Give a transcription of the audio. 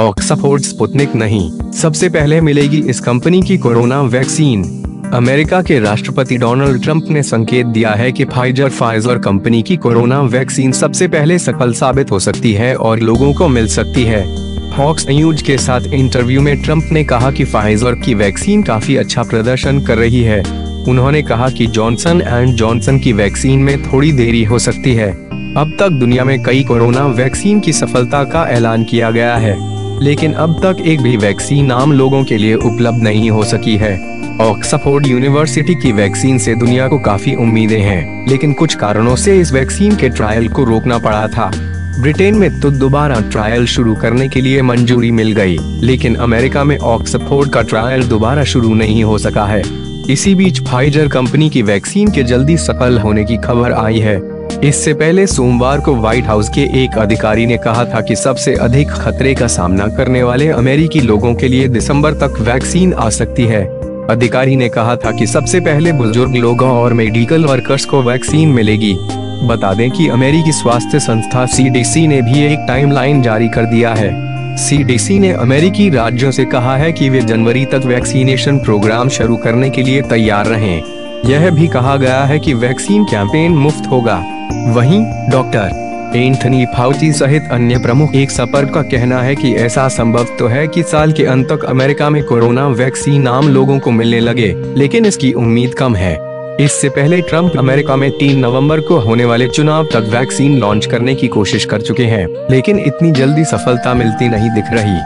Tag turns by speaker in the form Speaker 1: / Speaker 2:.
Speaker 1: Oxford Sputnik नहीं। सबसे पहले मिलेगी इस कंपनी की कोरोना वैक्सीन। अमेरिका के राष्ट्रपति डोनाल्ड ट्रंप ने संकेत दिया है कि फाइजर फाइजर कंपनी की कोरोना वैक्सीन सबसे पहले सफल साबित हो सकती है और लोगों को मिल सकती है। फॉक्स न्यूज़ के साथ इंटरव्यू में ट्रंप ने कहा कि फाइजर की वैक्सीन काफ़ी अच्छा प्रदर्शन कर रही है। उन्होंने कहा कि जॉनसन एंड जॉनसन की वैक्सीन में थोड़ी देरी हो सकती है। अब तक दुनिया में कई कोरोना वैक्सीन की सफलता का ऐलान किया गया है। लेकिन अब तक एक भी वैक्सीन आम लोगों के लिए उपलब्ध नहीं हो सकी है। ऑक्सफोर्ड यूनिवर्सिटी की वैक्सीन से दुनिया को काफ़ी उम्मीदें हैं, लेकिन कुछ कारणों से इस वैक्सीन के ट्रायल को रोकना पड़ा था। ब्रिटेन में तो दोबारा ट्रायल शुरू करने के लिए मंजूरी मिल गई, लेकिन अमेरिका में ऑक्सफोर्ड का ट्रायल दोबारा शुरू नहीं हो सका है। इसी बीच फाइजर कंपनी की वैक्सीन के जल्दी सफल होने की खबर आई है। इससे पहले सोमवार को व्हाइट हाउस के एक अधिकारी ने कहा था कि सबसे अधिक खतरे का सामना करने वाले अमेरिकी लोगों के लिए दिसंबर तक वैक्सीन आ सकती है। अधिकारी ने कहा था कि सबसे पहले बुज़ुर्ग लोगों और मेडिकल वर्कर्स को वैक्सीन मिलेगी। बता दें कि अमेरिकी स्वास्थ्य संस्था सीडीसी ने भी एक टाइमलाइन जारी कर दिया है। सीडीसी ने अमेरिकी राज्यों से कहा है कि वे जनवरी तक वैक्सीनेशन प्रोग्राम शुरू करने के लिए तैयार रहें। यह भी कहा गया है कि वैक्सीन कैंपेन मुफ़्त होगा। वहीं, डॉक्टर एंथनी फाउची सहित अन्य प्रमुख एक सपर्क का कहना है कि ऐसा संभव तो है कि साल के अंत तक अमेरिका में कोरोना वैक्सीन आम लोगों को मिलने लगे, लेकिन इसकी उम्मीद कम है। इससे पहले ट्रंप अमेरिका में 3 नवंबर को होने वाले चुनाव तक वैक्सीन लॉन्च करने की कोशिश कर चुके हैं, लेकिन इतनी जल्दी सफलता मिलती नहीं दिख रही।